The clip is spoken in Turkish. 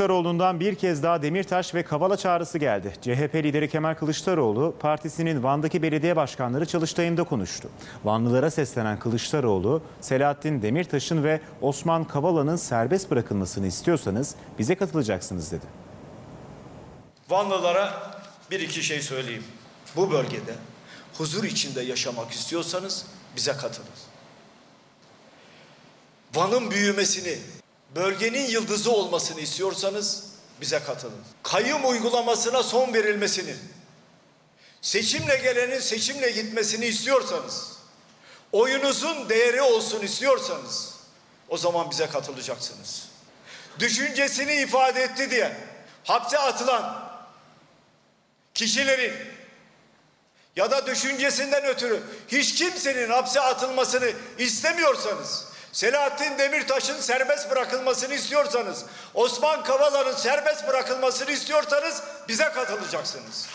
Kılıçdaroğlu'ndan bir kez daha Demirtaş ve Kavala çağrısı geldi. CHP lideri Kemal Kılıçdaroğlu partisinin Van'daki belediye başkanları çalıştayında konuştu. Vanlılara seslenen Kılıçdaroğlu, Selahattin Demirtaş'ın ve Osman Kavala'nın serbest bırakılmasını istiyorsanız bize katılacaksınız dedi. Vanlılara bir iki şey söyleyeyim. Bu bölgede huzur içinde yaşamak istiyorsanız bize katılın. Van'ın büyümesini, bölgenin yıldızı olmasını istiyorsanız bize katılın. Kayyum uygulamasına son verilmesini, seçimle gelenin seçimle gitmesini istiyorsanız, oyunuzun değeri olsun istiyorsanız o zaman bize katılacaksınız. Düşüncesini ifade etti diye hapse atılan kişilerin ya da düşüncesinden ötürü hiç kimsenin hapse atılmasını istemiyorsanız, Selahattin Demirtaş'ın serbest bırakılmasını istiyorsanız, Osman Kavala'nın serbest bırakılmasını istiyorsanız bize katılacaksınız.